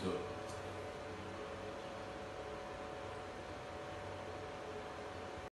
so